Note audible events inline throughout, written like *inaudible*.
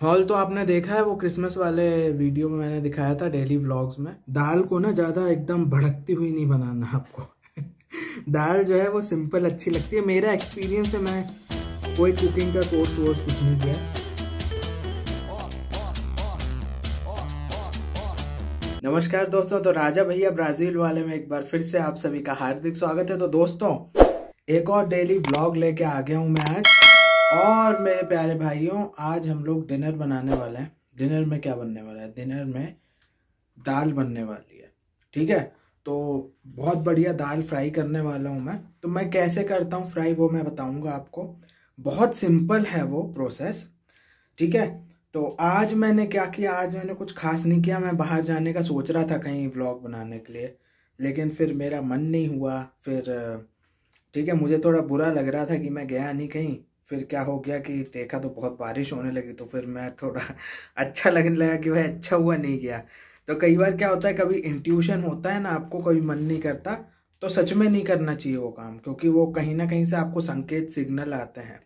Hall तो आपने देखा है, वो क्रिसमस वाले वीडियो में मैंने दिखाया था डेली व्लॉग्स में। दाल को ना ज़्यादा एकदम भड़कती हुई नहीं बनाना आपको। दाल जो है वो सिंपल अच्छी लगती है। मेरा एक्सपीरियंस है, मैं कोई कुकिंग का कोर्स वोर्स कुछ नहीं किया। नमस्कार दोस्तों तो राजा भैया ब्राज़ील वाले में एक बार फिर से आप सभी का हार्दिक स्वागत है। तो दोस्तों, एक और डेली ब्लॉग लेके आ गया हूँ मैं आज। और मेरे प्यारे भाइयों, आज हम लोग डिनर बनाने वाले हैं। डिनर में क्या बनने वाला है? डिनर में दाल बनने वाली है। ठीक है? तो बहुत बढ़िया दाल फ्राई करने वाला हूँ मैं। तो मैं कैसे करता हूँ फ्राई, वो मैं बताऊँगा आपको। बहुत सिंपल है वो प्रोसेस। ठीक है? तो आज मैंने क्या किया? आज मैंने कुछ खास नहीं किया। मैं बाहर जाने का सोच रहा था कहीं व्लॉग बनाने के लिए, लेकिन फिर मेरा मन नहीं हुआ। फिर, ठीक है? मुझे थोड़ा बुरा लग रहा था कि मैं गया नहीं कहीं। फिर क्या हो गया कि देखा तो बहुत बारिश होने लगी तो फिर मैं थोड़ा *laughs* अच्छा लगने लगा कि भाई अच्छा हुआ, नहीं गया। तो कई बार क्या होता है, कभी इंट्यूशन होता है ना, आपको कभी मन नहीं करता तो सच में नहीं करना चाहिए वो काम, क्योंकि वो कहीं ना कहीं से आपको संकेत सिग्नल आते हैं।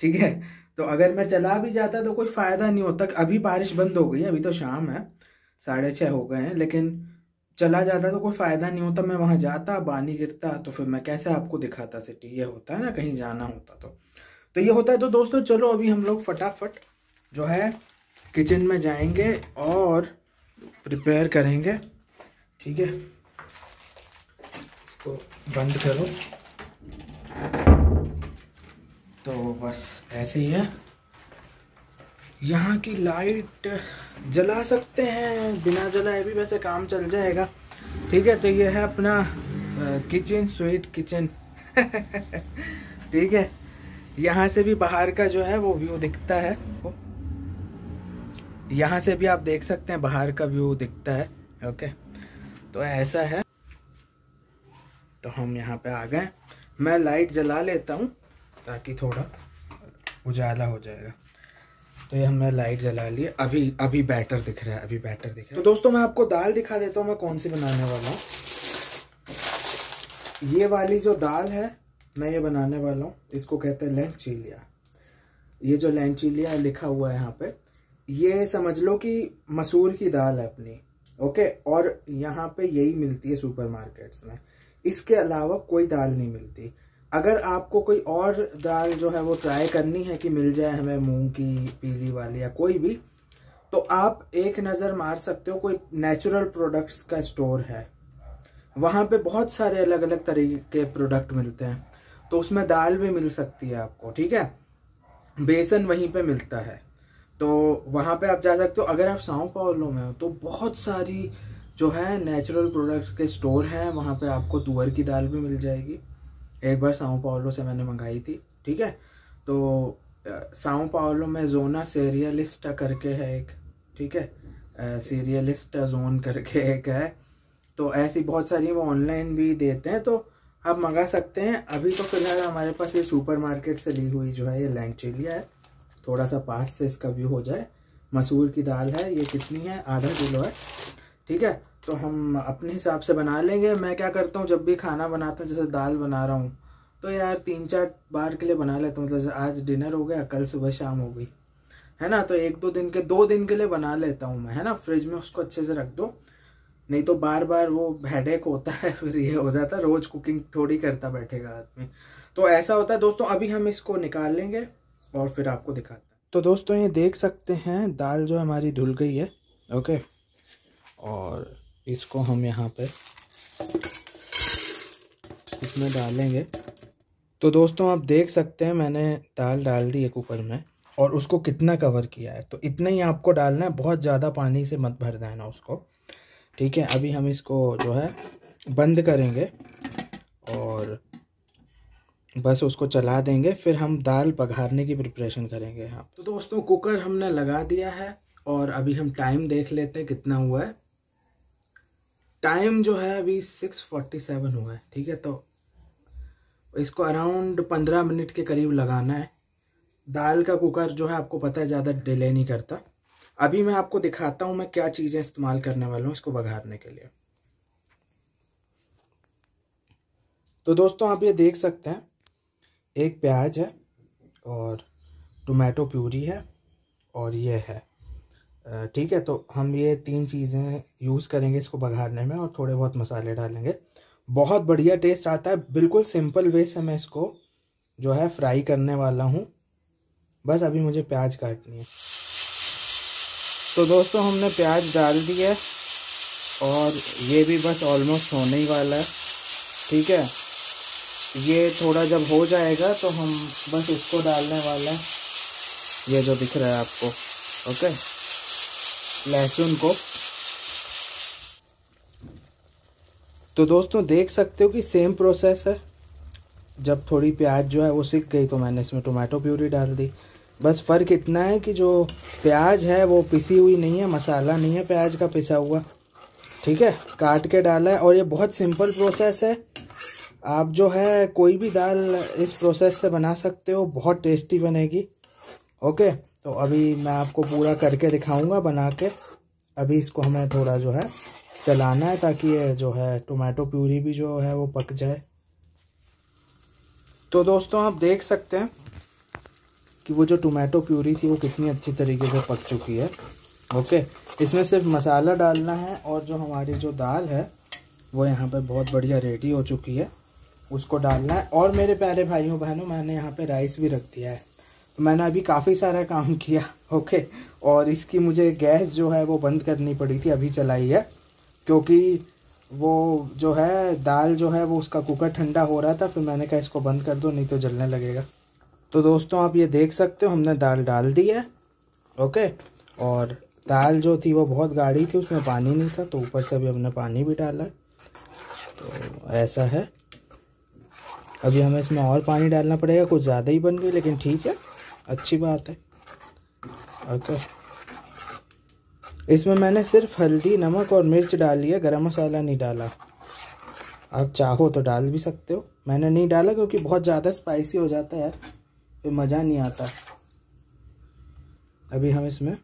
ठीक है? तो अगर मैं चला भी जाता तो कोई फ़ायदा नहीं होता। अभी बारिश बंद हो गई अभी तो शाम है, साढ़े छः हो गए हैं, लेकिन चला जाता तो कोई फ़ायदा नहीं होता। मैं वहाँ जाता, पानी गिरता तो फिर मैं कैसे आपको दिखाता सिटी ये होता है ना, कहीं जाना होता तो। तो ये होता है तो दोस्तों चलो अभी हम लोग फटाफट जो है किचन में जाएँगे और प्रिपेयर करेंगे। ठीक है? इसको बंद करो। तो बस ऐसे ही है। यहाँ की लाइट जला सकते हैं, बिना जलाए भी वैसे काम चल जाएगा। ठीक है तो ये है अपना किचन स्वीट किचन ठीक है? यहाँ से भी बाहर का जो है वो व्यू दिखता है। यहाँ से भी आप देख सकते हैं बाहर का व्यू दिखता है ओके तो ऐसा है। तो हम यहाँ पे आ गए। मैं लाइट जला लेता हूँ ताकि थोड़ा उजाला हो जाएगा। तो ये हमने लाइट जला ली। अभी अभी बैटर दिख रहा है, अभी बैटर दिख रहा है। तो दोस्तों मैं आपको दाल दिखा देता हूँ, मैं कौन सी बनाने वाला हूँ। ये वाली जो दाल है मैं ये बनाने वाला हूँ। इसको कहते हैं लेंचीलिया ये जो लेंचीलिया लिखा हुआ है यहाँ पे, ये समझ लो कि मसूर की दाल है अपनी, ओके? और यहाँ पे यही मिलती है सुपर मार्केट्स में। इसके अलावा कोई दाल नहीं मिलती। अगर आपको कोई और दाल जो है वो ट्राई करनी है कि मिल जाए हमें मूंग की, पीली वाली या कोई भी तो आप एक नज़र मार सकते हो, कोई नेचुरल प्रोडक्ट्स का स्टोर है। वहाँ पे बहुत सारे अलग अलग तरीके के प्रोडक्ट मिलते हैं। तो उसमें दाल भी मिल सकती है आपको, ठीक है? बेसन वहीं पे मिलता है। तो वहाँ पे आप जा सकते हो। अगर आप साउ पाओलो में हो तो बहुत सारी जो है नेचुरल प्रोडक्ट्स के स्टोर हैं, वहाँ पे आपको तुअर की दाल भी मिल जाएगी। एक बार साउ पाओलो से मैंने मंगाई थी, ठीक है? तो साउ पाओलो में जोना सीरियलिस्टा करके है एक, ठीक है? सीरियलिस्टा जोन करके एक है। तो ऐसी बहुत सारी वो ऑनलाइन भी देते हैं तो आप मंगा सकते हैं। अभी तो फ़िलहाल हमारे पास ये सुपर मार्केट से ली हुई जो है ये लैंगचीलिया है। थोड़ा सा पास से इसका व्यू हो जाए। मसूर की दाल है, ये कितनी है? आधा किलो है। ठीक है तो हम अपने हिसाब से बना लेंगे। मैं क्या करता हूँ, जब भी खाना बनाता हूँ, जैसे दाल बना रहा हूँ तो यार तीन चार बार के लिए बना लेता हूँ। जैसे आज डिनर हो गया, कल सुबह शाम हो गई। है ना? तो एक दो दिन के, दो दिन के लिए बना लेता हूँ मैं, है ना? फ्रिज में उसको अच्छे से रख दो। नहीं तो बार बार वो हेडेक होता है, फिर ये हो जाता है, रोज कुकिंग थोड़ी करता बैठेगा आदमी। तो ऐसा होता है, दोस्तों, अभी हम इसको निकाल लेंगे और फिर आपको दिखाते हैं। तो दोस्तों, ये देख सकते हैं, दाल जो हमारी धुल गई है ओके और इसको हम यहाँ पे इसमें डालेंगे। तो दोस्तों, आप देख सकते हैं, मैंने दाल डाल दी है कुकर में और उसको कितना कवर किया है। तो इतना ही आपको डालना है, बहुत ज़्यादा पानी से मत भर देना उसको। ठीक है, अभी हम इसको जो है बंद करेंगे और बस उसको चला देंगे, फिर हम दाल पघारने की प्रिपरेशन करेंगे यहाँ। तो दोस्तों कुकर हमने लगा दिया है और अभी हम टाइम देख लेते हैं कितना हुआ है। टाइम जो है अभी सिक्स फोर्टी सेवन हुआ है, ठीक है तो इसको अराउंड पंद्रह मिनट के करीब लगाना है। दाल का कुकर जो है, आपको पता है, ज़्यादा डिले नहीं करता। अभी मैं आपको दिखाता हूँ मैं क्या चीज़ें इस्तेमाल करने वाला हूँ इसको बघारने के लिए। तो दोस्तों, आप ये देख सकते हैं, एक प्याज है और टोमेटो प्यूरी है और ये है। ठीक है तो हम ये तीन चीज़ें यूज़ करेंगे इसको बघारने में और थोड़े बहुत मसाले डालेंगे। बहुत बढ़िया टेस्ट आता है, बिल्कुल सिंपल वे से मैं इसको जो है फ्राई करने वाला हूँ। बस अभी मुझे प्याज काटनी है। तो दोस्तों, हमने प्याज डाल दिया और ये भी बस ऑलमोस्ट होने ही वाला है। ठीक है? ये थोड़ा जब हो जाएगा तो हम बस इसको डालने वाले हैं। ये जो दिख रहा है आपको, ओके? लहसुन को। तो दोस्तों, देख सकते हो कि सेम प्रोसेस है। जब थोड़ी प्याज जो है वो सीख गई तो मैंने इसमें टोमेटो प्यूरी डाल दी। बस फ़र्क इतना है कि जो प्याज है, वो पिसी हुई नहीं है, मसाला नहीं है प्याज का पिसा हुआ। ठीक है? काट के डाला है और ये बहुत सिंपल प्रोसेस है। आप जो है कोई भी दाल इस प्रोसेस से बना सकते हो, बहुत टेस्टी बनेगी। ओके तो अभी मैं आपको पूरा करके दिखाऊँगा बना के। अभी इसको हमें थोड़ा जो है चलाना है ताकि ये जो है टोमेटो प्यूरी भी जो है वो पक जाए। तो दोस्तों आप देख सकते हैं कि वो जो टोमेटो प्यूरी थी वो कितनी अच्छी तरीके से पक चुकी है। ओके इसमें सिर्फ़ मसाला डालना है और जो हमारी जो दाल है, वो यहाँ पे बहुत बढ़िया रेडी हो चुकी है। उसको डालना है। और मेरे प्यारे भाइयों, बहनों, मैंने यहाँ पे राइस भी रख दिया है। तो मैंने अभी काफ़ी सारा काम *laughs* किया ओके और इसकी मुझे गैस जो है वो बंद करनी पड़ी थी, अभी चलाई है। क्योंकि वो जो है, दाल जो है वो उसका कुकर ठंडा हो रहा था, फिर मैंने कहा इसको बंद कर दो, नहीं तो जलने लगेगा। तो दोस्तों आप ये देख सकते हो, हमने दाल डाल दी है, ओके? और दाल जो थी वो बहुत गाढ़ी थी, उसमें पानी नहीं था तो ऊपर से अभी हमने पानी भी डाला तो ऐसा है। अभी हमें इसमें और पानी डालना पड़ेगा, कुछ ज़्यादा ही बन गई लेकिन ठीक है, अच्छी बात है। ओके? इसमें मैंने सिर्फ़ हल्दी, नमक और मिर्च डाली है, गरम मसाला नहीं डाला। आप चाहो तो डाल भी सकते हो। मैंने नहीं डाला क्योंकि बहुत ज़्यादा स्पाइसी हो जाता है फिर मज़ा नहीं आता। अभी हम इसमें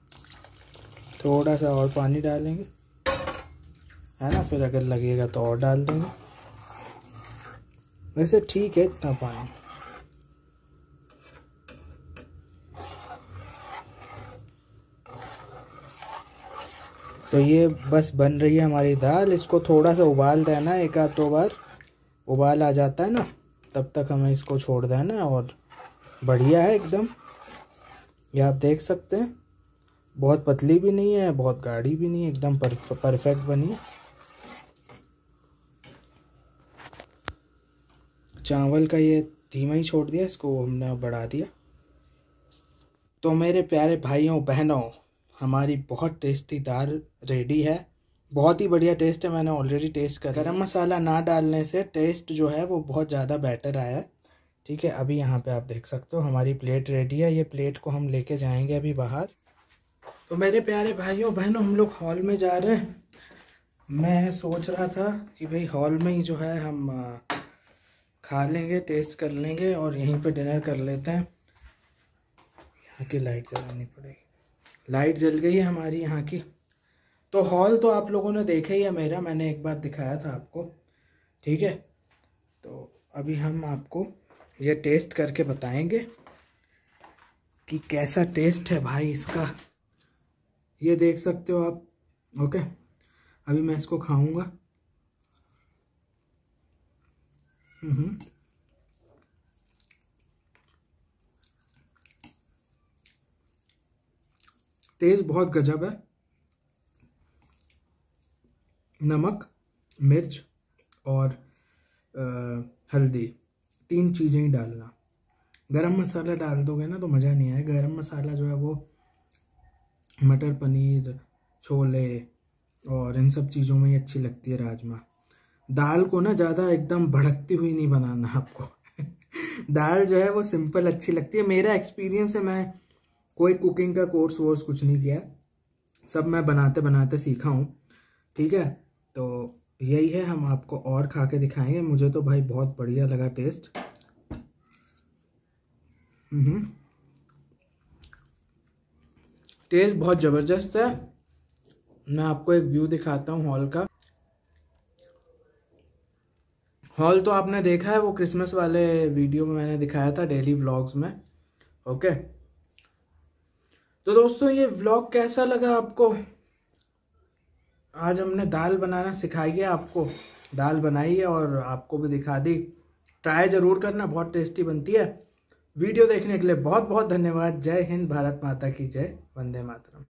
थोड़ा सा और पानी डालेंगे। है ना? फिर अगर लगेगा तो और डाल देंगे। वैसे ठीक है इतना पानी। तो ये बस बन रही है हमारी दाल। इसको थोड़ा सा उबाल देना एक आध दो बार। उबाल आ जाता है ना? तब तक हमें इसको छोड़ देना और बढ़िया है एकदम। ये आप देख सकते हैं। बहुत पतली भी नहीं है, बहुत गाढ़ी भी नहीं है, एकदम परफेक्ट बनी चावल का ये धीमा ही छोड़ दिया, इसको हमने बढ़ा दिया। तो मेरे प्यारे भाइयों, बहनों, हमारी बहुत टेस्टी दाल रेडी है। बहुत ही बढ़िया टेस्ट है, मैंने ऑलरेडी टेस्ट कर गरम मसाला ना डालने से टेस्ट जो है वो बहुत ज़्यादा बेटर आया है। ठीक है, अभी यहाँ पे आप देख सकते हो, हमारी प्लेट रेडी है, ये प्लेट को हम लेके जाएँगे अभी बाहर। तो मेरे प्यारे भाइयों, बहनों, हम लोग हॉल में जा रहे हैं। मैं सोच रहा था कि भाई हॉल में ही जो है हम खा लेंगे टेस्ट कर लेंगे और यहीं पे डिनर कर लेते हैं। यहाँ की लाइट जलानी पड़ेगी। लाइट जल गई है हमारी यहाँ की। तो हॉल तो आप लोगों ने देखा ही है मेरा, मैंने एक बार दिखाया था आपको। ठीक है तो अभी हम आपको ये टेस्ट करके बताएँगे कि कैसा टेस्ट है भाई इसका। ये देख सकते हो आप। ओके अभी मैं इसको खाऊँगा। हम्म। टेस्ट बहुत गजब है। नमक मिर्च और आ, हल्दी। तीन चीज़ें ही डालना। गरम मसाला डाल दोगे ना तो मज़ा नहीं आएगा गरम मसाला जो है वो मटर पनीर, छोले और इन सब चीज़ों में ही अच्छी लगती है राजमा। दाल को ना ज़्यादा एकदम भड़कती हुई नहीं बनाना आपको। *laughs* दाल जो है वो सिंपल अच्छी लगती है। मेरा एक्सपीरियंस है, मैं कोई कुकिंग का कोर्स वोर्स कुछ नहीं किया। सब मैं बनाते बनाते सीखा हूँ। ठीक है? तो यही है, हम आपको और खा के दिखाएँगे। मुझे तो भाई बहुत बढ़िया लगा टेस्ट। टेस्ट बहुत ज़बरदस्त है। मैं आपको एक व्यू दिखाता हूँ हॉल का। हॉल तो आपने देखा है, वो क्रिसमस वाले वीडियो में मैंने दिखाया था डेली व्लॉग्स में। ओके तो दोस्तों, ये व्लॉग कैसा लगा आपको? आज हमने दाल बनाना सिखाई है आपको। दाल बनाई है और आपको भी दिखा दी। ट्राई ज़रूर करना, बहुत टेस्टी बनती है। वीडियो देखने के लिए बहुत बहुत धन्यवाद। जय हिंद, भारत माता की जय। वंदे मातरम।